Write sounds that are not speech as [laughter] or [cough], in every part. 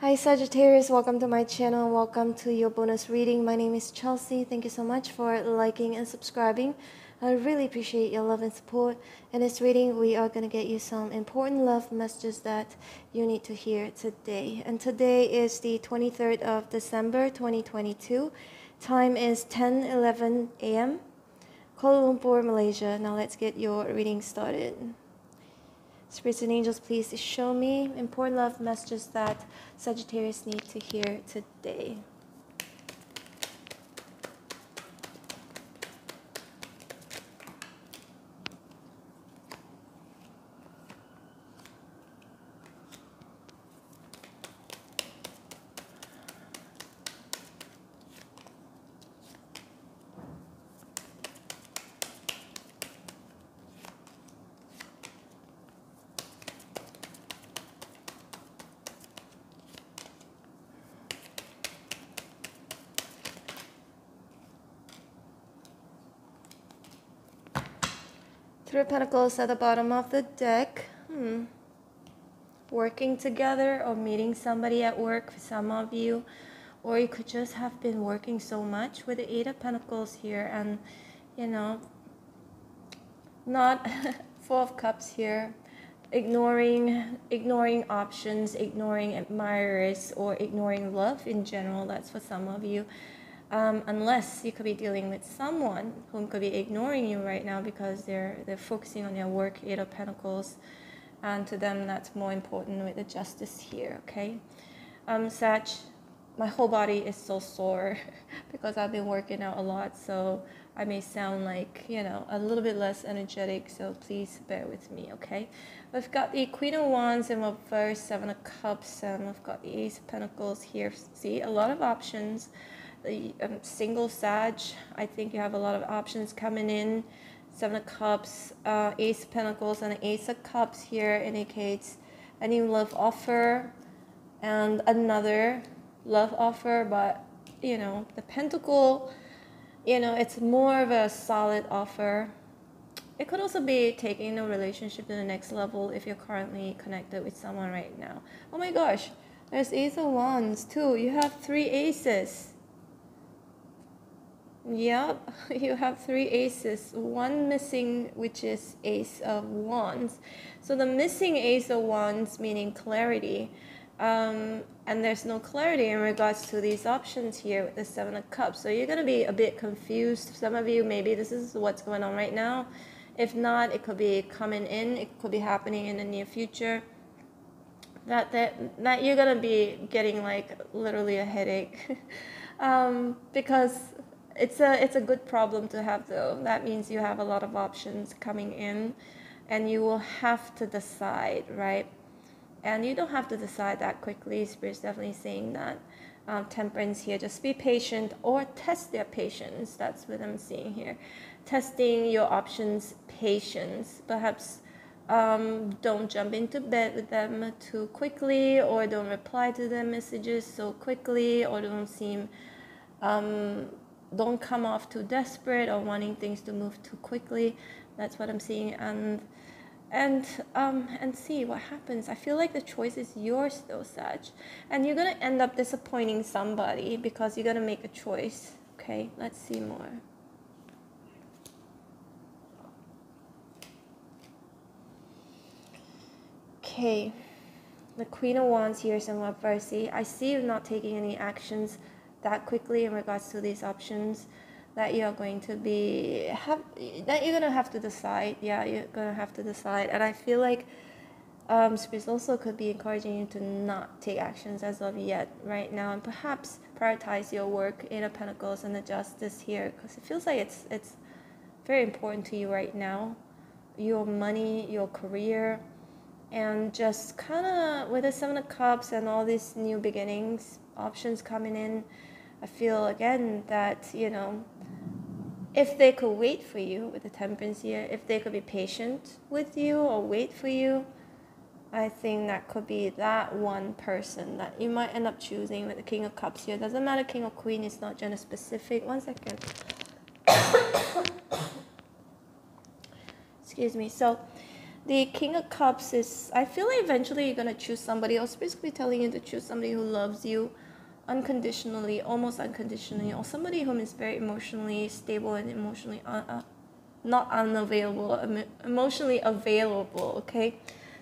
Hi Sagittarius, welcome to my channel. Welcome to your bonus reading. My name is Chelsea. Thank you so much for liking and subscribing. I really appreciate your love and support. In this reading, we are going to get you some important love messages that you need to hear today. And today is the 23rd of December 2022. Time is 10 11 a.m. Kuala Lumpur, Malaysia. Now let's get your reading started. Spirits and angels, please show me important love messages that Sagittarius need to hear today. Three of Pentacles at the bottom of the deck. Hmm. Working together or meeting somebody at work for some of you. Or you could just have been working so much with the Eight of Pentacles here and, you know, not [laughs] Four of Cups here. Ignoring, ignoring options, ignoring admirers, or ignoring love in general. That's for some of you um, unless you could be dealing with someone whom could be ignoring you right now because they're they're focusing on their work, Eight of Pentacles, and to them that's more important with the Justice here. Okay, um, my whole body is so sore [laughs] because I've been working out a lot, so I may sound like you know a little bit less energetic. So please bear with me. Okay, we've got the Queen of Wands in reverse, Seven of Cups, and we've got the Ace of Pentacles here. See a lot of options the um, single Sag, I think you have a lot of options coming in. Seven of Cups, uh, Ace of Pentacles, and Ace of Cups here indicates a new love offer and another love offer, but you know, the Pentacle, you know, it's more of a solid offer. It could also be taking a relationship to the next level if you're currently connected with someone right now. Oh my gosh, there's Ace of Wands too. You have three aces. Yep, [laughs] you have three aces, one missing, which is ace of swords. So the missing ace of swords meaning clarity. Um, and there's no clarity in regards to these options here with the seven of cups. So you're going to be a bit confused. Some of you, maybe this is what's going on right now. If not, it could be coming in. It could be happening in the near future. That, that, that you're going to be getting like literally a headache. [laughs] um, because it's a it's a good problem to have though. That means you have a lot of options coming in, and you will have to decide, right? And you don't have to decide that quickly. Spirit's definitely saying that. Um, temperance here, just be patient or test their patience. That's what I'm seeing here. Testing your options, patience. Perhaps um, don't jump into bed with them too quickly, or don't reply to their messages so quickly, or don't seem um, don't come off too desperate or wanting things to move too quickly. That's what I'm seeing, and and um, and see what happens. I feel like the choice is yours though, Sag, and you're gonna end up disappointing somebody because you're gonna make a choice. Okay, let's see more. Okay, the Queen of Wands here is in reverse. I see you not taking any actions that quickly in regards to these options that you're going to be have that you're gonna have to decide. Yeah you're gonna have to decide. And i feel like um, spirits also could be encouraging you to not take actions as of yet right now and perhaps prioritize your work in the pentacles and the justice here because it feels like it's it's very important to you right now. Your money your career and just kind of with the seven of cups and all these new beginnings options coming in I feel again that, you know, if they could wait for you with the temperance here, if they could be patient with you or wait for you, I think that could be that one person that you might end up choosing with the King of Cups here. Doesn't matter King or Queen, it's not gender specific. One second. [coughs] Excuse me. So the King of Cups is, I feel like eventually you're going to choose somebody else, basically telling you to choose somebody who loves you unconditionally, almost unconditionally, or somebody whom is very emotionally stable and emotionally uh, uh, not unavailable, emotionally available, okay?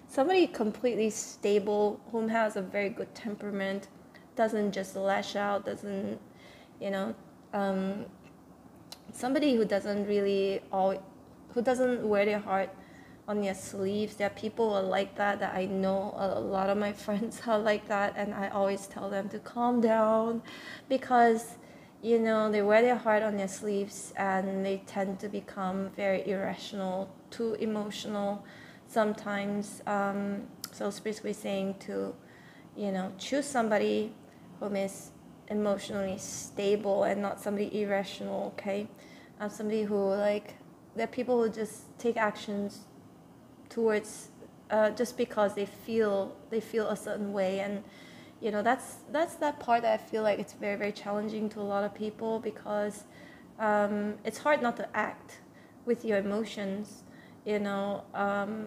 Somebody completely stable, whom has a very good temperament, doesn't just lash out, doesn't, you know, um, somebody who doesn't really all, who doesn't wear their heart on their sleeves. There are people are like that that I know a lot of my [laughs] friends are like that, and I always tell them to calm down because you know they wear their heart on their sleeves and they tend to become very irrational, too emotional sometimes. Um, so basically saying to you know choose somebody who is emotionally stable and not somebody irrational. Okay, um, somebody who like are people who just take actions towards uh, just because they feel they feel a certain way. And you know that's that's that part that I feel like it's very very challenging to a lot of people because um, it's hard not to act with your emotions you know um,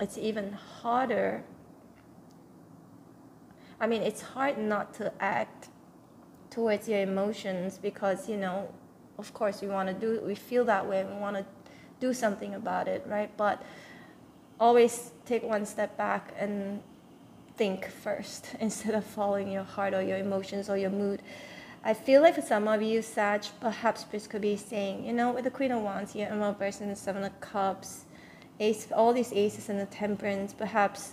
it's even harder. I mean it's hard not to act towards your emotions because you know of course we want to do we feel that way we want to do something about it right? But always take one step back and think first [laughs] instead of following your heart or your emotions or your mood. I feel like for some of you, Sag, perhaps this could be saying, you know, with the Queen of Wands here, Emerald Person, the Seven of Cups, Ace, all these aces and the Temperance, perhaps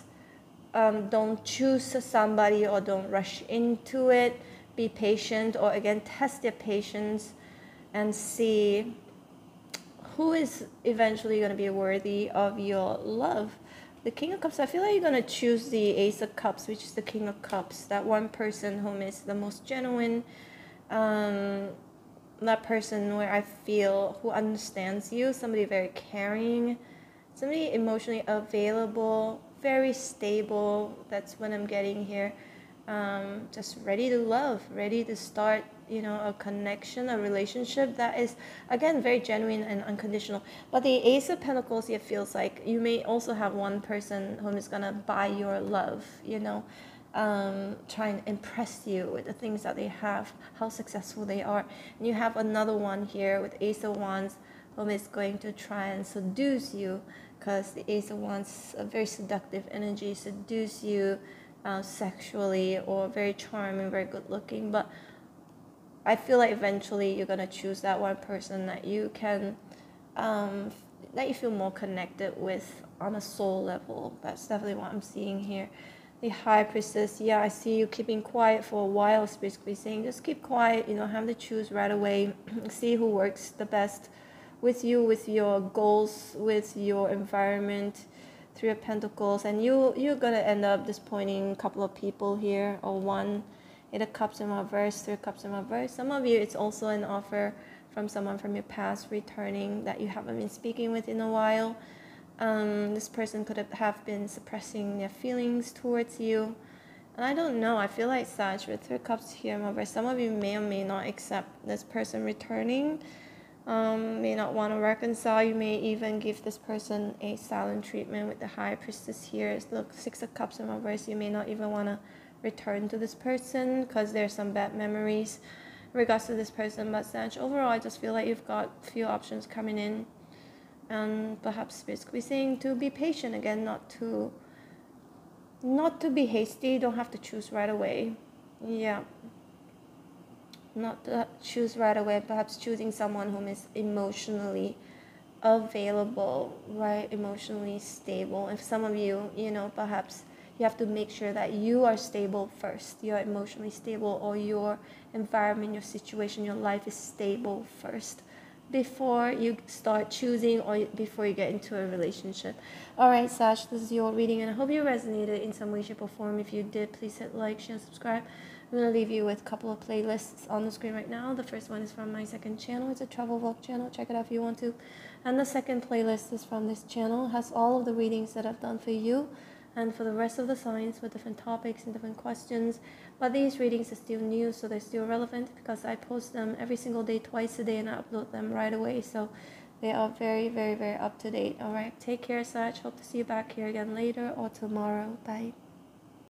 um, don't choose somebody or don't rush into it. Be patient or again, test your patience and see who is eventually going to be worthy of your love. The King of Cups, I feel like you're going to choose the Ace of Cups, which is the King of Cups, that one person whom is the most genuine, um, that person where I feel who understands you, somebody very caring, somebody emotionally available, very stable. That's what I'm getting here. Um, just ready to love, ready to start you know a connection a relationship that is again very genuine and unconditional. But the ace of pentacles it feels like you may also have one person who is going to buy your love you know um, try and impress you with the things that they have how successful they are. And you have another one here with ace of wands whom is going to try and seduce you because the ace of wands a very seductive energy seduce you uh, sexually or very charming very good looking but I feel like eventually you're gonna choose that one person that you can, um, that you feel more connected with on a soul level. That's definitely what I'm seeing here. The High Priestess, yeah, I see you keeping quiet for a while. Basically saying just keep quiet. You know, have to choose right away. [clears throat] see who works the best with you, with your goals, with your environment. Three of Pentacles, and you you're gonna end up disappointing a couple of people here, or one Eight of Cups in reverse, Three of Cups in reverse. Some of you, it's also an offer from someone from your past returning that you haven't been speaking with in a while. Um, this person could have been suppressing their feelings towards you. And I don't know, I feel like Sag with Three Cups here reverse. Some of you may or may not accept this person returning. Um, may not want to reconcile. You may even give this person a silent treatment with the High Priestess here. Look, Six of Cups in reverse. You may not even want to return to this person because there's some bad memories in regards to this person. But Sag, overall, I just feel like you've got a few options coming in, and perhaps basically saying to be patient again, not to not to be hasty. You don't have to choose right away. Yeah. Not choose right away. Perhaps choosing someone whom is emotionally available, right? Emotionally stable. If some of you, you know, perhaps you have to make sure that you are stable first. You're emotionally stable, or your environment, your situation, your life is stable first before you start choosing or before you get into a relationship. All right, Sash, this is your reading, and I hope you resonated in some way, shape, or form. If you did, please hit like, share, subscribe. I'm going to leave you with a couple of playlists on the screen right now. The first one is from my second channel. It's a travel vlog channel. Check it out if you want to. And the second playlist is from this channel. It has all of the readings that I've done for you and for the rest of the science with different topics and different questions. But these readings are still new, so they're still relevant because I post them every single day, twice a day, and I upload them right away. So they are very, very, very up to date. All right. Take care, Sag. Hope to see you back here again later or tomorrow. Bye.